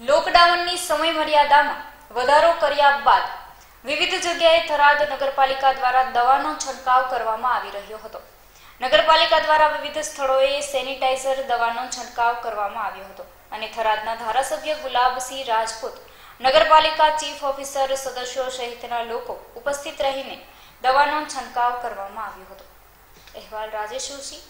લોકડાઉનની સમય મર્યાદામાં વધારો કર્યા બાદ વિવિધ જગ્યાએ થરાદ નગરપાલિકા દ્વારા દવાનો છંટકાવ કરવામાં આવી રહ્યો હતો. નગરપાલિકા દ્વારા વિવિધ સ્થળોએ સેનિટાઈઝર દવાનો છંટકાવ કરવામાં આવ્યો હતો અને થરાદના ધારાસભ્ય ગુલાબસિંહ રાજપૂત, નગરપાલિકા ચીફ ઓફિસર સદસ્યો સહિતના લોકો ઉપસ્થિત રહીને દવાનો છંટકાવ કરવામાં આવ્યો હતો. અહેવાલ રાજેશ જોશી